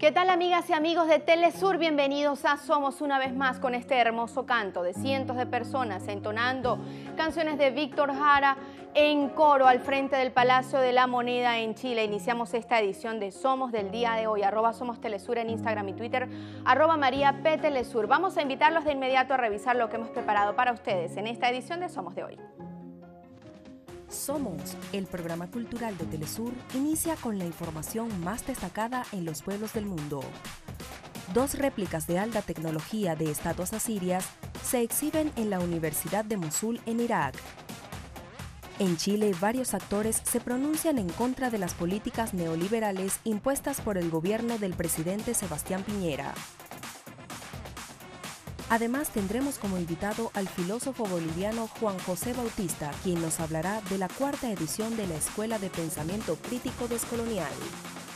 ¿Qué tal amigas y amigos de Telesur? Bienvenidos a Somos una vez más con este hermoso canto de cientos de personas entonando canciones de Víctor Jara en coro al frente del Palacio de la Moneda en Chile. Iniciamos esta edición de Somos del día de hoy, arroba Somos Telesur en Instagram y Twitter, arroba María P. Vamos a invitarlos de inmediato a revisar lo que hemos preparado para ustedes en esta edición de Somos de hoy. Somos, el programa cultural de Telesur, inicia con la información más destacada en los pueblos del mundo. Dos réplicas de alta tecnología de estatuas asirias se exhiben en la Universidad de Mosul en Irak. En Chile, varios actores se pronuncian en contra de las políticas neoliberales impuestas por el gobierno del presidente Sebastián Piñera. Además, tendremos como invitado al filósofo boliviano Juan José Bautista, quien nos hablará de la cuarta edición de la Escuela de Pensamiento Crítico Descolonial.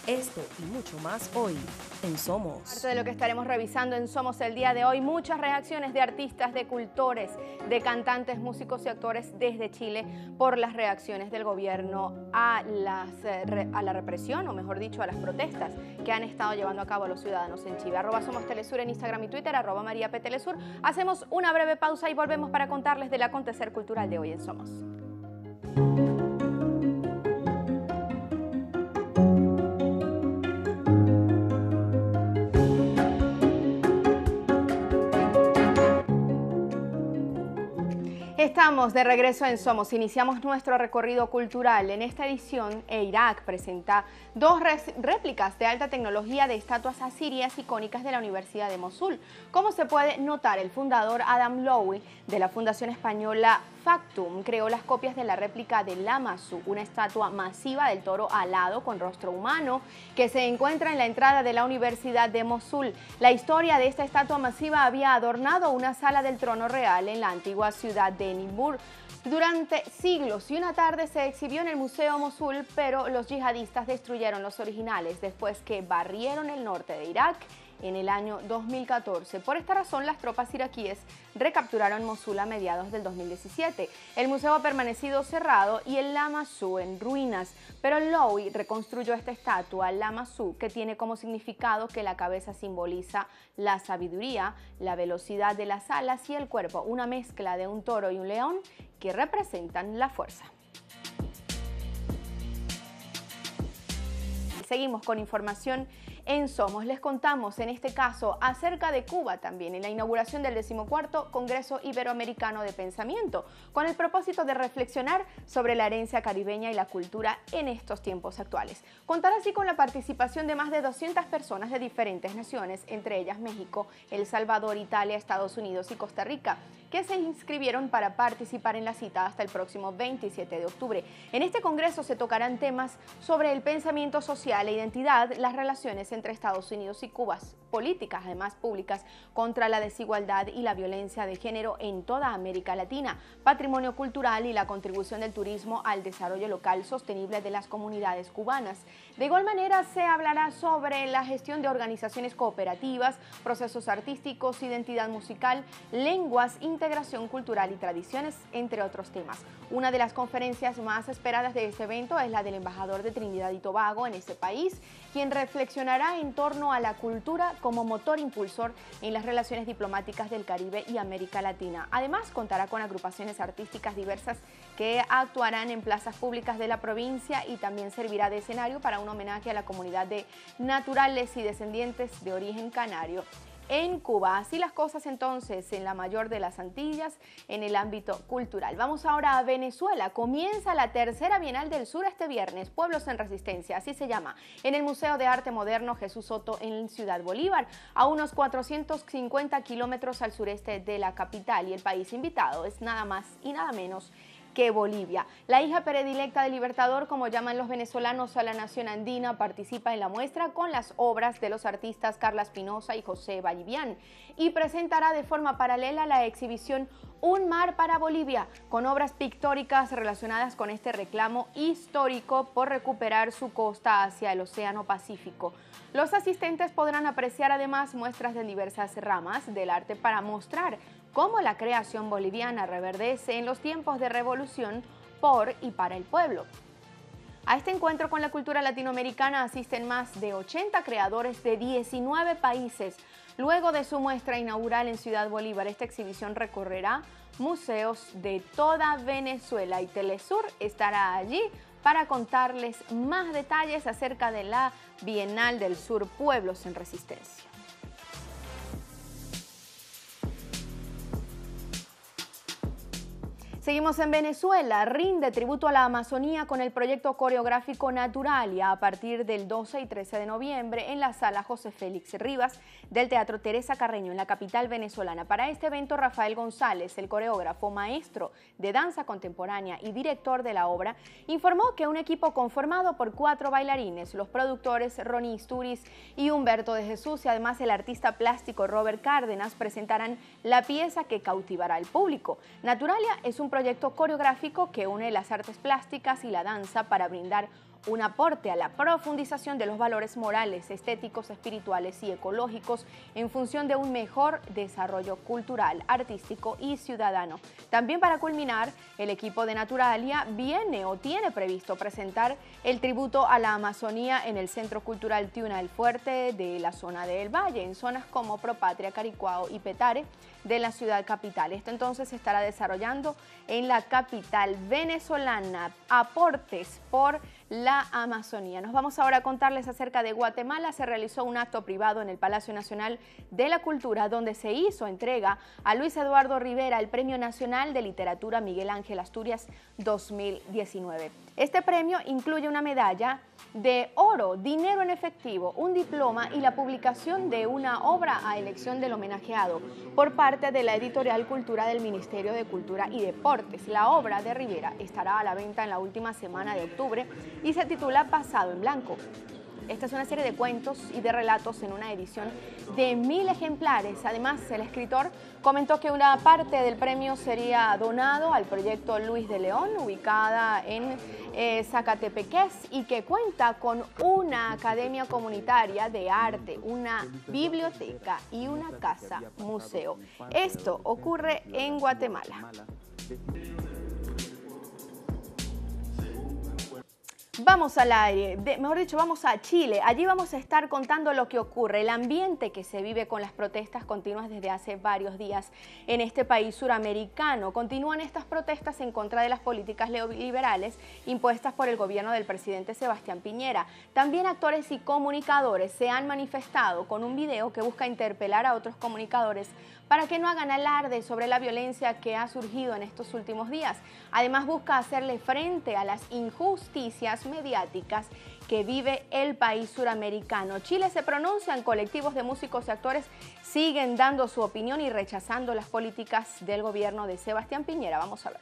Esto y mucho más hoy en Somos. Parte de lo que estaremos revisando en Somos el día de hoy, muchas reacciones de artistas, de cultores, de cantantes, músicos y actores desde Chile por las reacciones del gobierno eh, a la represión, o mejor dicho, a las protestas que han estado llevando a cabo los ciudadanos en Chile. Arroba Somos Telesur en Instagram y Twitter, arroba María P. Telesur. Hacemos una breve pausa y volvemos para contarles del acontecer cultural de hoy en Somos. Estamos de regreso en Somos. Iniciamos nuestro recorrido cultural. En esta edición, Irak presenta dos réplicas de alta tecnología de estatuas asirias icónicas de la Universidad de Mosul. Como se puede notar, el fundador Adam Lowy de la Fundación Española Factum creó las copias de la réplica de Lamasu, una estatua masiva del toro alado con rostro humano que se encuentra en la entrada de la Universidad de Mosul. La historia de esta estatua masiva había adornado una sala del trono real en la antigua ciudad de Nibur. Durante siglos y una tarde se exhibió en el Museo Mosul, pero los yihadistas destruyeron los originales después que barrieron el norte de Irak en el año 2014. Por esta razón, las tropas iraquíes recapturaron Mosul a mediados del 2017. El museo ha permanecido cerrado y el Lama Su en ruinas, pero Lowy reconstruyó esta estatua, Lama Su, que tiene como significado que la cabeza simboliza la sabiduría, la velocidad de las alas y el cuerpo, una mezcla de un toro y un león que representan la fuerza. Seguimos con información en Somos. Les contamos en este caso acerca de Cuba también en la inauguración del decimocuarto Congreso Iberoamericano de Pensamiento, con el propósito de reflexionar sobre la herencia caribeña y la cultura en estos tiempos actuales. Contar así con la participación de más de 200 personas de diferentes naciones, entre ellas México, El Salvador, Italia, Estados Unidos y Costa Rica, que se inscribieron para participar en la cita hasta el próximo 27 de octubre. En este congreso se tocarán temas sobre el pensamiento social e identidad, las relaciones entre Estados Unidos y Cuba, políticas además públicas contra la desigualdad y la violencia de género en toda América Latina, patrimonio cultural y la contribución del turismo al desarrollo local sostenible de las comunidades cubanas. De igual manera se hablará sobre la gestión de organizaciones cooperativas, procesos artísticos, identidad musical, lenguas, integración cultural y tradiciones, entre otros temas. Una de las conferencias más esperadas de este evento es la del embajador de Trinidad y Tobago en este país, quien reflexionará en torno a la cultura como motor impulsor en las relaciones diplomáticas del Caribe y América Latina. Además, contará con agrupaciones artísticas diversas que actuarán en plazas públicas de la provincia y también servirá de escenario para un homenaje a la comunidad de naturales y descendientes de origen canario en Cuba. Así las cosas entonces en la mayor de las Antillas en el ámbito cultural. Vamos ahora a Venezuela. Comienza la tercera Bienal del Sur este viernes, Pueblos en Resistencia, así se llama, en el Museo de Arte Moderno Jesús Soto en Ciudad Bolívar, a unos 450 kilómetros al sureste de la capital. Y el país invitado es nada más y nada menos Bolivia. La hija predilecta del Libertador, como llaman los venezolanos a la nación andina, participa en la muestra con las obras de los artistas Carla Espinosa y José Vallivian y presentará de forma paralela la exhibición Un mar para Bolivia, con obras pictóricas relacionadas con este reclamo histórico por recuperar su costa hacia el Océano Pacífico. Los asistentes podrán apreciar además muestras de diversas ramas del arte para mostrar cómo la creación boliviana reverdece en los tiempos de revolución por y para el pueblo. A este encuentro con la cultura latinoamericana asisten más de 80 creadores de 19 países. Luego de su muestra inaugural en Ciudad Bolívar, esta exhibición recorrerá museos de toda Venezuela y Telesur estará allí para contarles más detalles acerca de la Bienal del Sur Pueblos en Resistencia. Seguimos en Venezuela. Rinde tributo a la Amazonía con el proyecto coreográfico Naturalia a partir del 12 y 13 de noviembre en la sala José Félix Rivas del Teatro Teresa Carreño en la capital venezolana. Para este evento, Rafael González, el coreógrafo, maestro de danza contemporánea y director de la obra, informó que un equipo conformado por cuatro bailarines, los productores Ronnie Isturiz y Humberto de Jesús y además el artista plástico Robert Cárdenas presentarán la pieza que cautivará al público. Naturalia es un proyecto coreográfico que une las artes plásticas y la danza para brindar un aporte a la profundización de los valores morales, estéticos, espirituales y ecológicos en función de un mejor desarrollo cultural, artístico y ciudadano. También para culminar, el equipo de Naturalia viene o tiene previsto presentar el tributo a la Amazonía en el Centro Cultural Tiuna del Fuerte de la zona del Valle, en zonas como Propatria, Caricuao y Petare de la ciudad capital. Esto entonces se estará desarrollando en la capital venezolana. Aportes por la Amazonía. Nos vamos ahora a contarles acerca de Guatemala. Se realizó un acto privado en el Palacio Nacional de la Cultura donde se hizo entrega a Luis Eduardo Rivera el Premio Nacional de Literatura Miguel Ángel Asturias 2019. Este premio incluye una medalla de oro, dinero en efectivo, un diploma y la publicación de una obra a elección del homenajeado por parte de la editorial Cultura del Ministerio de Cultura y Deportes. La obra de Rivera estará a la venta en la última semana de octubre y se titula Pasado en Blanco. Esta es una serie de cuentos y de relatos en una edición de mil ejemplares. Además, el escritor comentó que una parte del premio sería donado al proyecto Luis de León, ubicada en eh, y que cuenta con una academia comunitaria de arte, una biblioteca y una casa museo. Esto ocurre en Guatemala. Vamos al aire, mejor dicho, vamos a Chile. Allí vamos a estar contando lo que ocurre, el ambiente que se vive con las protestas continuas desde hace varios días en este país suramericano. Continúan estas protestas en contra de las políticas neoliberales impuestas por el gobierno del presidente Sebastián Piñera. También actores y comunicadores se han manifestado con un video que busca interpelar a otros comunicadores para que no hagan alarde sobre la violencia que ha surgido en estos últimos días. Además busca hacerle frente a las injusticias mediáticas que vive el país suramericano. Chile se pronuncia en colectivos de músicos y actores siguen dando su opinión y rechazando las políticas del gobierno de Sebastián Piñera. Vamos a ver.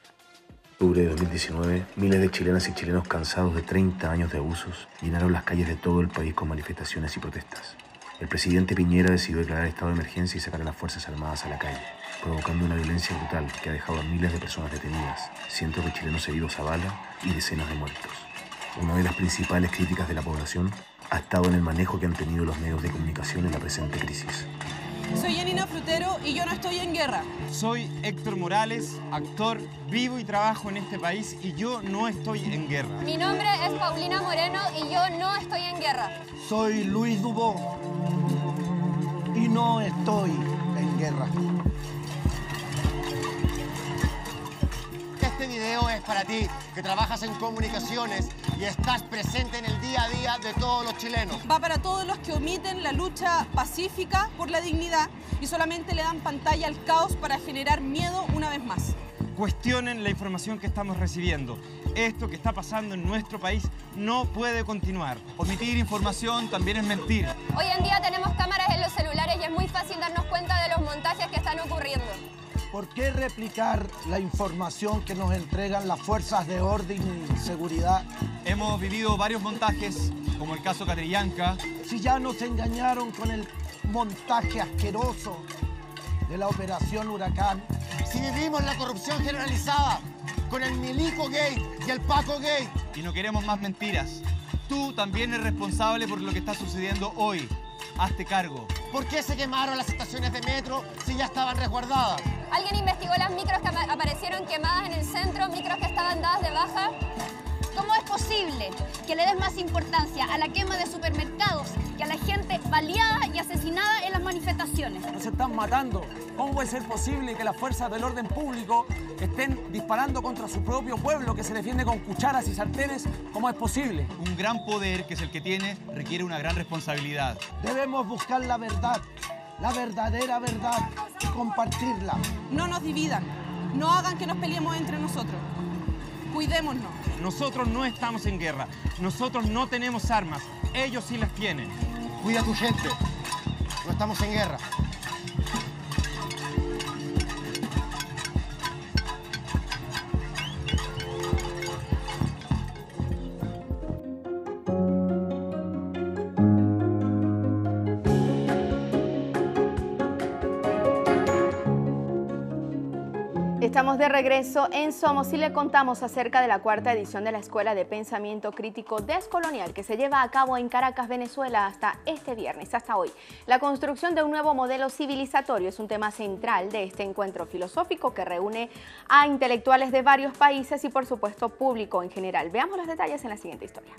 octubre de 2019, miles de chilenas y chilenos cansados de 30 años de abusos llenaron las calles de todo el país con manifestaciones y protestas. El presidente Piñera decidió declarar estado de emergencia y sacar a las Fuerzas Armadas a la calle, provocando una violencia brutal que ha dejado a miles de personas detenidas, cientos de chilenos heridos a bala y decenas de muertos. Una de las principales críticas de la población ha estado en el manejo que han tenido los medios de comunicación en la presente crisis. Soy Janina Frutero y yo no estoy en guerra. Soy Héctor Morales, actor, vivo y trabajo en este país y yo no estoy en guerra. Mi nombre es Paulina Moreno y yo no estoy en guerra. Soy Luis Dubó y no estoy en guerra. Este video es para ti, que trabajas en comunicaciones y estás presente en el día a día de todos los chilenos. Va para todos los que omiten la lucha pacífica por la dignidad y solamente le dan pantalla al caos para generar miedo una vez más. Cuestionen la información que estamos recibiendo. Esto que está pasando en nuestro país no puede continuar. Omitir información también es mentir. Hoy en día tenemos cámaras en los celulares y es muy fácil darnos cuenta de los montajes que están ocurriendo. ¿Por qué replicar la información que nos entregan las fuerzas de orden y seguridad? Hemos vivido varios montajes, como el caso Catrillanca. Si ya nos engañaron con el montaje asqueroso de la operación Huracán. Si vivimos la corrupción generalizada con el Milico Gate y el Paco Gate. Y no queremos más mentiras. Tú también eres responsable por lo que está sucediendo hoy. Hazte cargo. ¿Por qué se quemaron las estaciones de metro si ya estaban resguardadas? ¿Alguien investigó las micros que aparecieron quemadas en el centro, micros que estaban dadas de baja? ¿Cómo es posible que le des más importancia a la quema de supermercados que a la gente baleada y asesinada en las manifestaciones? Nos están matando. ¿Cómo puede ser posible que las fuerzas del orden público estén disparando contra su propio pueblo que se defiende con cucharas y sartenes? ¿Cómo es posible? Un gran poder, que es el que tiene, requiere una gran responsabilidad. Debemos buscar la verdad, la verdadera verdad y compartirla. No nos dividan, no hagan que nos peleemos entre nosotros. Cuidémonos. Nosotros no estamos en guerra. Nosotros no tenemos armas. Ellos sí las tienen. Cuida a tu gente. No estamos en guerra. De regreso en Somos y le contamos acerca de la cuarta edición de la Escuela de Pensamiento Crítico Descolonial que se lleva a cabo en Caracas, Venezuela hasta este viernes, hasta hoy. La construcción de un nuevo modelo civilizatorio es un tema central de este encuentro filosófico que reúne a intelectuales de varios países y por supuesto público en general. Veamos los detalles en la siguiente historia.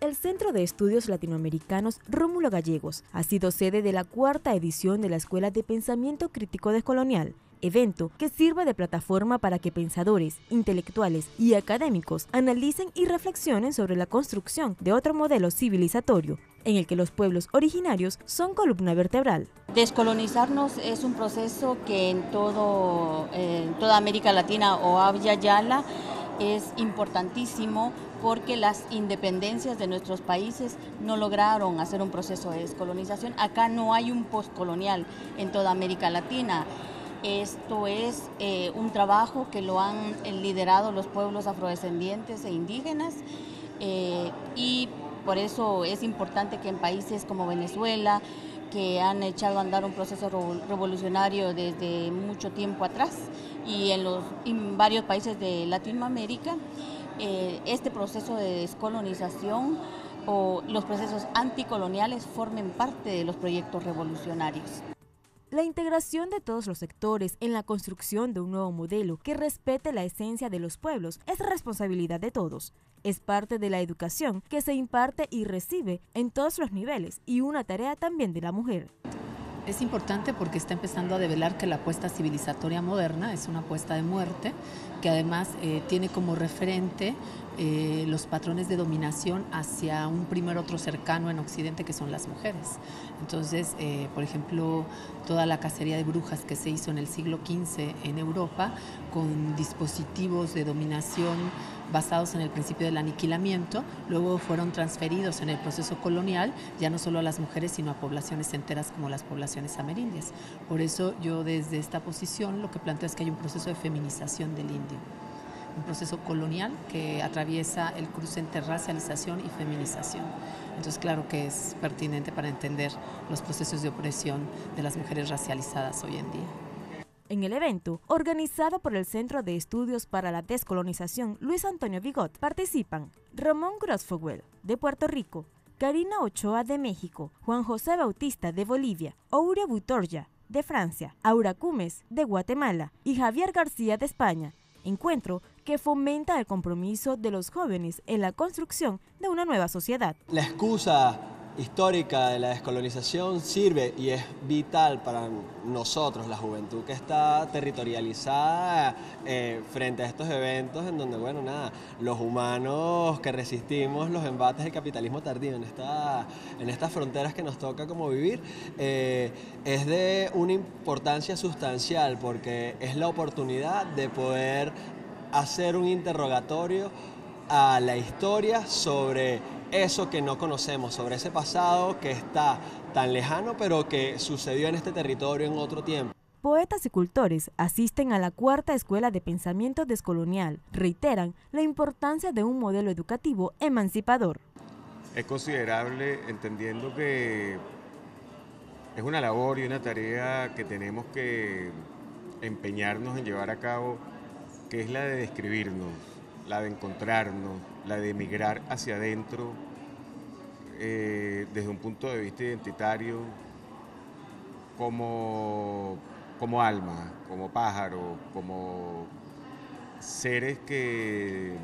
El Centro de Estudios Latinoamericanos Rómulo Gallegos ha sido sede de la cuarta edición de la Escuela de Pensamiento Crítico Descolonial, evento que sirve de plataforma para que pensadores, intelectuales y académicos analicen y reflexionen sobre la construcción de otro modelo civilizatorio en el que los pueblos originarios son columna vertebral. Descolonizarnos es un proceso que en, todo, en toda América Latina o Abya Yala es importantísimo porque las independencias de nuestros países no lograron hacer un proceso de descolonización. Acá no hay un postcolonial en toda América Latina. Esto es eh, un trabajo que lo han eh, liderado los pueblos afrodescendientes e indígenas eh, y por eso es importante que en países como Venezuela, que han echado a andar un proceso revolucionario desde mucho tiempo atrás y en, los, en varios países de Latinoamérica, este proceso de descolonización o los procesos anticoloniales formen parte de los proyectos revolucionarios. La integración de todos los sectores en la construcción de un nuevo modelo que respete la esencia de los pueblos es responsabilidad de todos. Es parte de la educación que se imparte y recibe en todos los niveles y una tarea también de la mujer. Es importante porque está empezando a develar que la apuesta civilizatoria moderna es una apuesta de muerte, que además eh, tiene como referente eh, los patrones de dominación hacia un primer otro cercano en Occidente que son las mujeres. Entonces, eh, por ejemplo, toda la cacería de brujas que se hizo en el siglo XV en Europa con dispositivos de dominación basados en el principio del aniquilamiento, luego fueron transferidos en el proceso colonial ya no solo a las mujeres, sino a poblaciones enteras como las poblaciones amerindias. Por eso yo desde esta posición lo que planteo es que hay un proceso de feminización del indio un proceso colonial que atraviesa el cruce entre racialización y feminización. Entonces, claro que es pertinente para entender los procesos de opresión de las mujeres racializadas hoy en día. En el evento, organizado por el Centro de Estudios para la Descolonización Luis Antonio Bigot, participan Ramón Grosfogel, de Puerto Rico, Karina Ochoa, de México, Juan José Bautista, de Bolivia, Aure Butorja, de Francia, Aura Cumes, de Guatemala y Javier García, de España. Encuentro que fomenta el compromiso de los jóvenes en la construcción de una nueva sociedad. La excusa histórica de la descolonización sirve y es vital para nosotros, la juventud que está territorializada eh, frente a estos eventos en donde, bueno, nada, los humanos que resistimos los embates del capitalismo tardío en, en estas fronteras que nos toca como vivir, eh, es de una importancia sustancial porque es la oportunidad de poder hacer un interrogatorio a la historia sobre eso que no conocemos, sobre ese pasado que está tan lejano, pero que sucedió en este territorio en otro tiempo. Poetas y cultores asisten a la cuarta escuela de pensamiento descolonial. Reiteran la importancia de un modelo educativo emancipador. Es considerable entendiendo que es una labor y una tarea que tenemos que empeñarnos en llevar a cabo, que es la de describirnos, la de encontrarnos, la de emigrar hacia adentro eh, desde un punto de vista identitario como, como alma, como pájaro, como seres que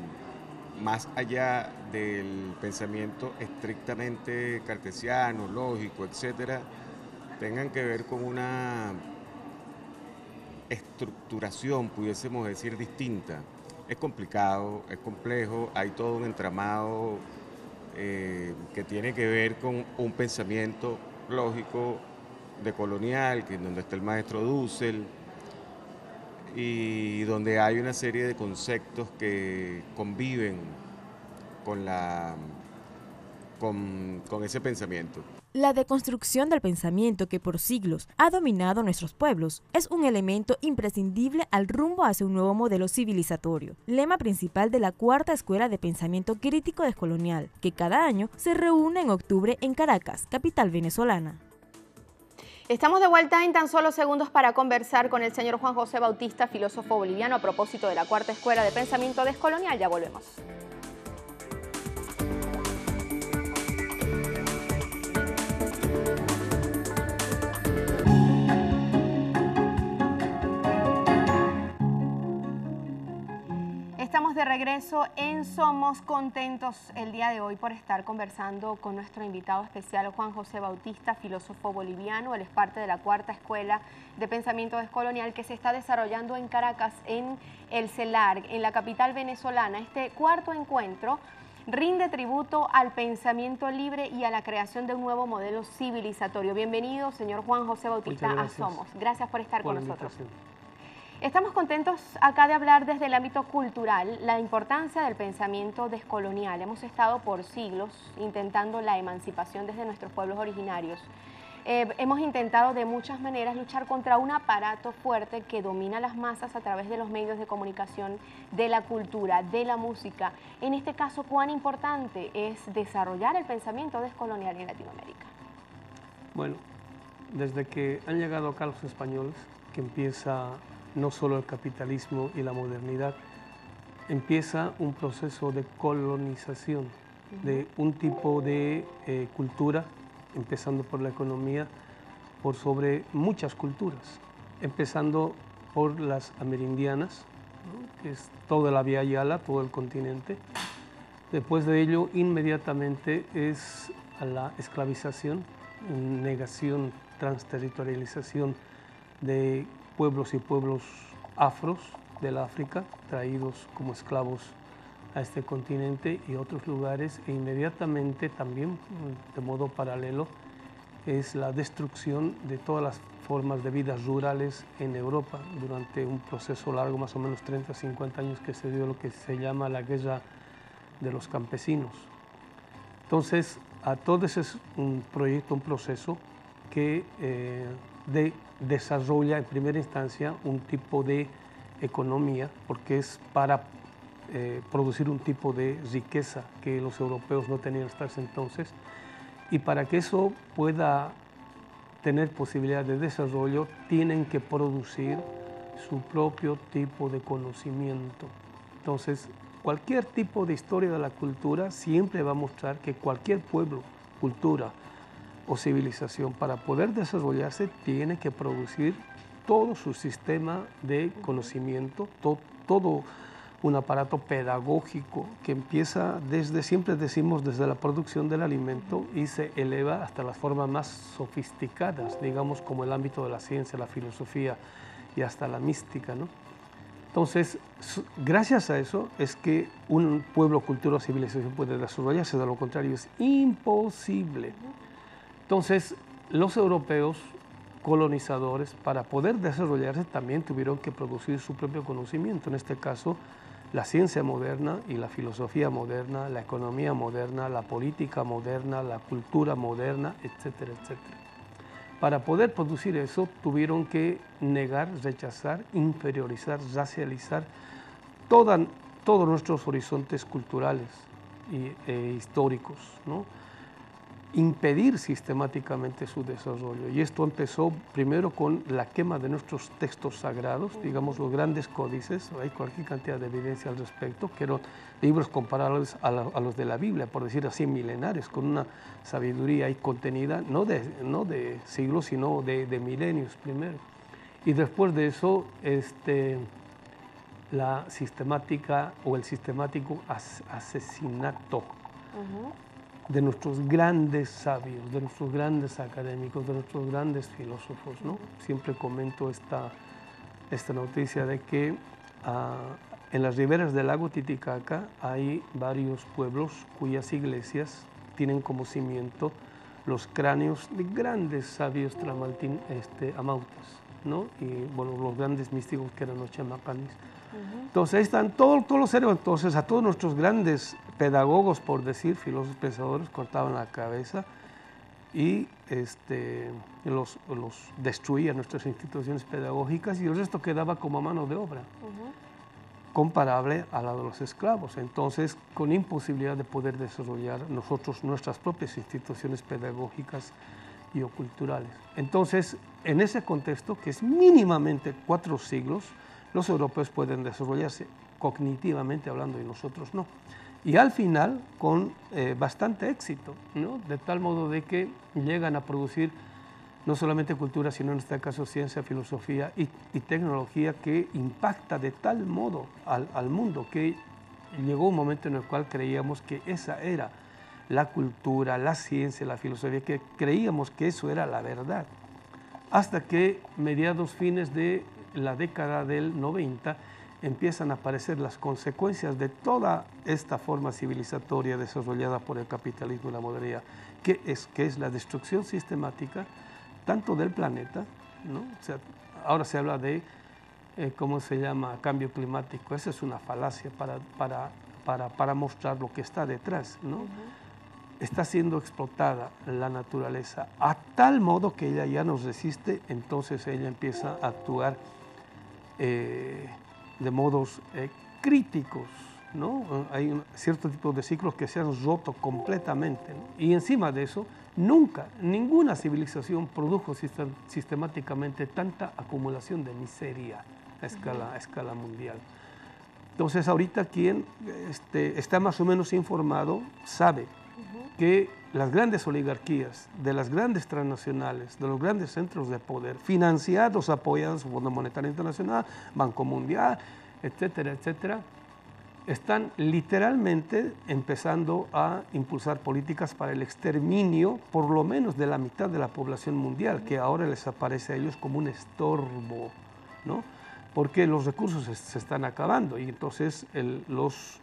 más allá del pensamiento estrictamente cartesiano, lógico, etcétera, tengan que ver con una estructuración, pudiésemos decir, distinta. Es complicado, es complejo, hay todo un entramado eh, que tiene que ver con un pensamiento lógico de colonial, que es donde está el maestro Dussel, y donde hay una serie de conceptos que conviven con, la, con, con ese pensamiento. La deconstrucción del pensamiento que por siglos ha dominado nuestros pueblos es un elemento imprescindible al rumbo hacia un nuevo modelo civilizatorio, lema principal de la cuarta escuela de pensamiento crítico descolonial, que cada año se reúne en octubre en Caracas, capital venezolana. Estamos de vuelta en tan solo segundos para conversar con el señor Juan José Bautista, filósofo boliviano, a propósito de la cuarta escuela de pensamiento descolonial. Ya volvemos. Regreso en Somos Contentos el día de hoy por estar conversando con nuestro invitado especial Juan José Bautista, filósofo boliviano. Él es parte de la cuarta escuela de pensamiento descolonial que se está desarrollando en Caracas, en el CELAR, en la capital venezolana. Este cuarto encuentro rinde tributo al pensamiento libre y a la creación de un nuevo modelo civilizatorio. Bienvenido, señor Juan José Bautista, a Somos. Gracias por estar con nosotros. Estamos contentos acá de hablar desde el ámbito cultural la importancia del pensamiento descolonial. Hemos estado por siglos intentando la emancipación desde nuestros pueblos originarios. Eh, hemos intentado de muchas maneras luchar contra un aparato fuerte que domina las masas a través de los medios de comunicación, de la cultura, de la música. En este caso, cuán importante es desarrollar el pensamiento descolonial en Latinoamérica. Bueno, desde que han llegado acá los españoles, que empieza no solo el capitalismo y la modernidad, empieza un proceso de colonización de un tipo de eh, cultura, empezando por la economía, por sobre muchas culturas, empezando por las amerindianas, que es toda la Vía Yala, todo el continente. Después de ello, inmediatamente es a la esclavización, negación, transterritorialización de pueblos y pueblos afros del África, traídos como esclavos a este continente y otros lugares, e inmediatamente también, de modo paralelo, es la destrucción de todas las formas de vidas rurales en Europa durante un proceso largo, más o menos 30, 50 años, que se dio lo que se llama la guerra de los campesinos. Entonces, a todo ese es un proyecto, un proceso que eh, de, desarrolla en primera instancia un tipo de economía, porque es para eh, producir un tipo de riqueza que los europeos no tenían hasta ese entonces. Y para que eso pueda tener posibilidad de desarrollo, tienen que producir su propio tipo de conocimiento. Entonces, cualquier tipo de historia de la cultura siempre va a mostrar que cualquier pueblo, cultura, o civilización para poder desarrollarse tiene que producir todo su sistema de conocimiento, todo un aparato pedagógico que empieza desde, siempre decimos, desde la producción del alimento y se eleva hasta las formas más sofisticadas, digamos como el ámbito de la ciencia, la filosofía y hasta la mística. ¿no? Entonces, gracias a eso es que un pueblo, cultura o civilización puede desarrollarse, de lo contrario es imposible. Entonces, los europeos colonizadores, para poder desarrollarse, también tuvieron que producir su propio conocimiento, en este caso, la ciencia moderna y la filosofía moderna, la economía moderna, la política moderna, la cultura moderna, etcétera, etcétera. Para poder producir eso, tuvieron que negar, rechazar, inferiorizar, racializar todos nuestros horizontes culturales e históricos. ¿no? Impedir sistemáticamente su desarrollo. Y esto empezó primero con la quema de nuestros textos sagrados, digamos los grandes códices, hay cualquier cantidad de evidencia al respecto, que eran libros comparables a, los de la Biblia, por decir así, milenarios, con una sabiduría ahí contenida, no de, no de siglos, sino de, de milenios primero. Y después de eso, este, la sistemática o el sistemático asesinato de nuestros grandes sabios, de nuestros grandes académicos, de nuestros grandes filósofos. ¿no? Siempre comento esta, esta noticia de que ah, en las riberas del lago Titicaca hay varios pueblos cuyas iglesias tienen como cimiento los cráneos de grandes sabios tramaltín este, amautas, ¿no? y bueno, los grandes místicos que eran los chamacanis. Entonces ahí están todos, todos los seres, entonces a todos nuestros grandes pedagogos, por decir, filósofos pensadores, cortaban la cabeza y este, los, los destruían nuestras instituciones pedagógicas y el resto quedaba como mano de obra, comparable a la de los esclavos. Entonces, con imposibilidad de poder desarrollar nosotros nuestras propias instituciones pedagógicas y o culturales. Entonces, en ese contexto, que es mínimamente cuatro siglos, los europeos pueden desarrollarse cognitivamente hablando y nosotros no. Y al final con eh, bastante éxito, de tal modo de que llegan a producir no solamente cultura, sino en este caso ciencia, filosofía y, tecnología que impacta de tal modo al, al, mundo que llegó un momento en el cual creíamos que esa era la cultura, la ciencia, la filosofía, que creíamos que eso era la verdad. Hasta que mediados fines de la década del 90 empiezan a aparecer las consecuencias de toda esta forma civilizatoria desarrollada por el capitalismo y la modernidad, que es, que es la destrucción sistemática tanto del planeta, ¿no? ahora se habla de, eh, ¿cómo se llama?, cambio climático, esa es una falacia para, para, para, para mostrar lo que está detrás, ¿no? Está siendo explotada la naturaleza a tal modo que ella ya nos resiste, entonces ella empieza a actuar eh, de modos eh, críticos, ¿no? Hay un cierto tipo de ciclos que se han roto completamente. Y encima de eso, nunca, ninguna civilización produjo sistemáticamente tanta acumulación de miseria a escala, a escala mundial. Entonces, ahorita quien este, está más o menos informado sabe que las grandes oligarquías de las grandes transnacionales, de los grandes centros de poder, financiados, apoyados por Fondo Monetario Internacional, Banco Mundial, etcétera, etcétera, están literalmente empezando a impulsar políticas para el exterminio, por lo menos de la mitad de la población mundial, que ahora les aparece a ellos como un estorbo, ¿no? porque los recursos se, están acabando y entonces los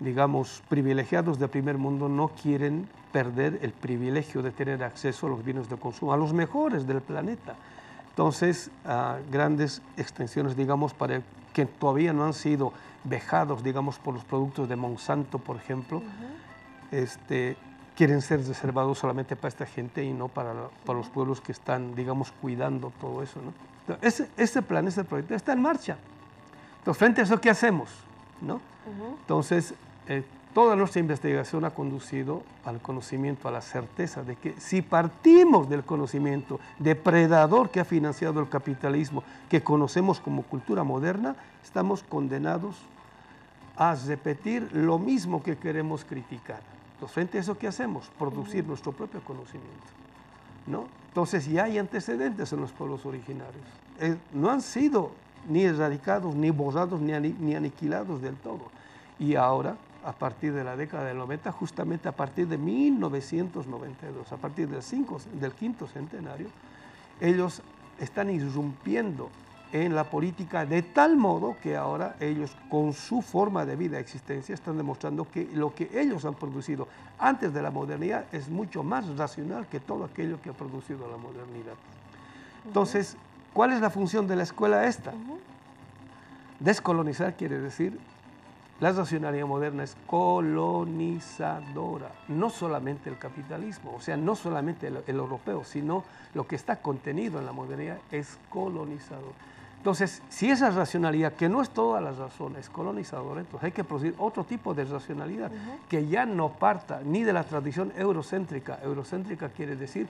digamos, privilegiados del primer mundo no quieren perder el privilegio de tener acceso a los bienes de consumo, a los mejores del planeta. Entonces, a grandes extensiones, digamos, para que todavía no han sido vejados, digamos, por los productos de Monsanto, por ejemplo, este, quieren ser reservados solamente para esta gente y no para, para los pueblos que están, digamos, cuidando todo eso. ¿no? ese, ese plan, ese proyecto está en marcha. Entonces, frente a eso, ¿qué hacemos? ¿No? Entonces, eh, toda nuestra investigación ha conducido al conocimiento, a la certeza de que si partimos del conocimiento depredador que ha financiado el capitalismo, que conocemos como cultura moderna, estamos condenados a repetir lo mismo que queremos criticar. Entonces, frente a eso, ¿qué hacemos? Producir nuestro propio conocimiento. ¿no? Entonces, ya hay antecedentes en los pueblos originarios. Eh, no han sido ni erradicados, ni borrados, ni, ni aniquilados del todo. Y ahora a partir de la década del 90, justamente a partir de 1992, a partir del, cinco, del quinto centenario, ellos están irrumpiendo en la política de tal modo que ahora ellos con su forma de vida, existencia, están demostrando que lo que ellos han producido antes de la modernidad es mucho más racional que todo aquello que ha producido la modernidad. Entonces, ¿cuál es la función de la escuela esta? Descolonizar quiere decir la racionalidad moderna es colonizadora, no solamente el capitalismo, o sea, no solamente el, europeo, sino lo que está contenido en la modernidad es colonizador. Entonces, si esa racionalidad, que no es toda la razón, es colonizadora, entonces hay que producir otro tipo de racionalidad que ya no parta ni de la tradición eurocéntrica. Eurocéntrica quiere decir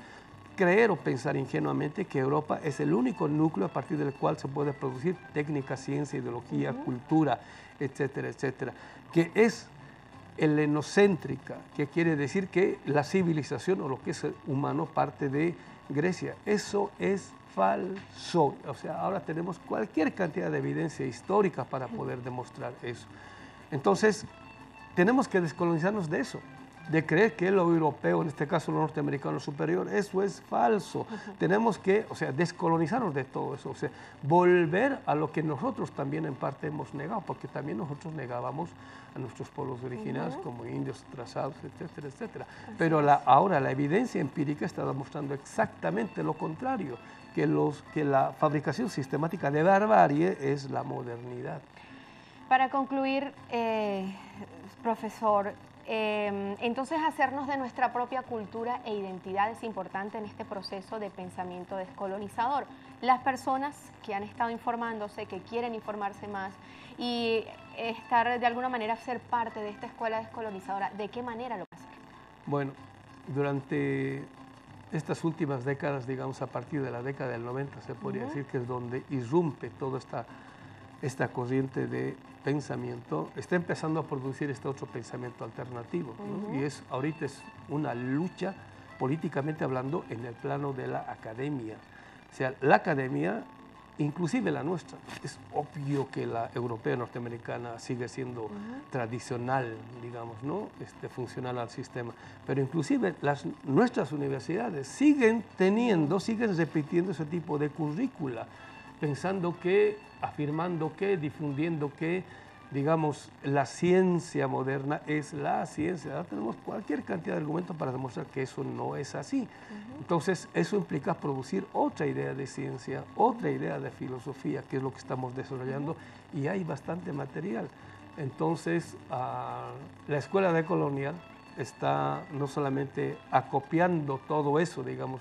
creer o pensar ingenuamente que Europa es el único núcleo a partir del cual se puede producir técnica, ciencia, ideología, cultura, etcétera, etcétera, que es helenocéntrica, que quiere decir que la civilización o lo que es humano parte de Grecia. Eso es falso. O sea, ahora tenemos cualquier cantidad de evidencia histórica para poder demostrar eso. Entonces, tenemos que descolonizarnos de eso de creer que lo europeo, en este caso lo norteamericano superior, eso es falso. Tenemos que, o sea, descolonizarnos de todo eso, o sea, volver a lo que nosotros también en parte hemos negado, porque también nosotros negábamos a nuestros pueblos originarios como indios, trazados, etcétera, etcétera. Pero la, ahora la evidencia empírica está demostrando exactamente lo contrario, que, los, que la fabricación sistemática de barbarie es la modernidad. Para concluir, eh, profesor, Em, entonces, hacernos de nuestra propia cultura e identidad es importante en este proceso de pensamiento descolonizador. Las personas que han estado informándose, que quieren informarse más y estar de alguna manera ser parte de esta escuela descolonizadora, ¿de qué manera lo hacen? Bueno, durante estas últimas décadas, digamos a partir de la década del 90, se podría decir que es donde irrumpe toda esta, esta corriente de pensamiento, está empezando a producir este otro pensamiento alternativo. Y es, ahorita es una lucha, políticamente hablando, en el plano de la academia. O sea, la academia, inclusive la nuestra, es obvio que la europea norteamericana sigue siendo tradicional, digamos, ¿no? Este, funcional al sistema. Pero inclusive las, nuestras universidades siguen teniendo, siguen repitiendo ese tipo de currícula pensando que, afirmando que, difundiendo que, digamos, la ciencia moderna es la ciencia. Ahora tenemos cualquier cantidad de argumentos para demostrar que eso no es así. Entonces, eso implica producir otra idea de ciencia, otra idea de filosofía, que es lo que estamos desarrollando, y hay bastante material. Entonces, ah, la escuela de colonial está no solamente acopiando todo eso, digamos,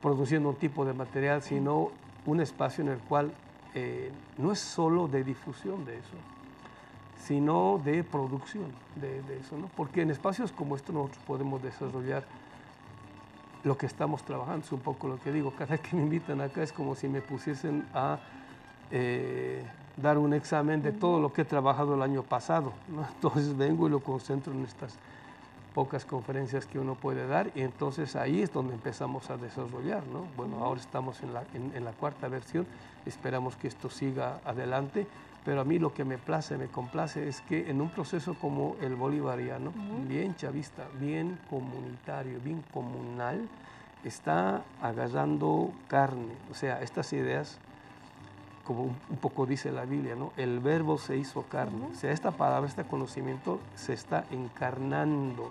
produciendo un tipo de material, sino un espacio en el cual eh, no es solo de difusión de eso, sino de producción de, eso, ¿no? Porque en espacios como estos nosotros podemos desarrollar lo que estamos trabajando, es un poco lo que digo, cada vez que me invitan acá es como si me pusiesen a eh, dar un examen de todo lo que he trabajado el año pasado. Entonces vengo y lo concentro en estas pocas conferencias que uno puede dar y entonces ahí es donde empezamos a desarrollar. ¿no? Bueno, ahora estamos en la, en, la, cuarta versión, esperamos que esto siga adelante, pero a mí lo que me place, me complace es que en un proceso como el bolivariano, bien chavista, bien comunitario, bien comunal, está agarrando carne, o sea, estas ideas como un poco dice la Biblia, ¿no? El verbo se hizo carne. O sea, esta palabra, este conocimiento se está encarnando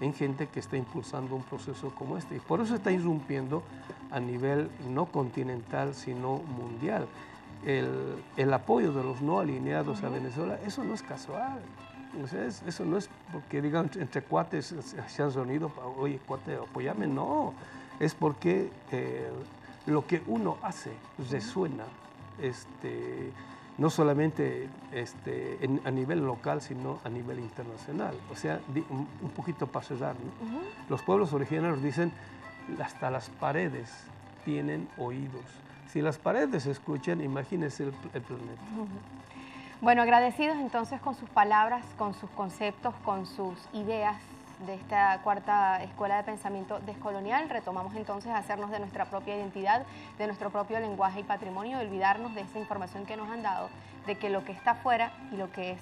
en gente que está impulsando un proceso como este. Y por eso está irrumpiendo a nivel no continental, sino mundial. El, apoyo de los no alineados a Venezuela, eso no es casual. O sea, eso no es porque, digan, entre cuates se han reunido, oye, cuate, apoyame. No, es porque eh, lo que uno hace resuena este, no solamente este, a nivel local, sino a nivel internacional. O sea, un, poquito para cerrar, los pueblos originarios dicen, hasta las paredes tienen oídos. Si las paredes escuchan, imagínense el, planeta. Bueno, agradecidos entonces con sus palabras, con sus conceptos, con sus ideas de esta cuarta escuela de pensamiento descolonial. Retomamos entonces hacernos de nuestra propia identidad, de nuestro propio lenguaje y patrimonio, olvidarnos de esa información que nos han dado, de que lo que está afuera y lo que es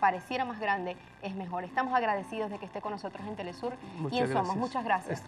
pareciera más grande es mejor. Estamos agradecidos de que esté con nosotros en Telesur y en Somos. Muchas gracias.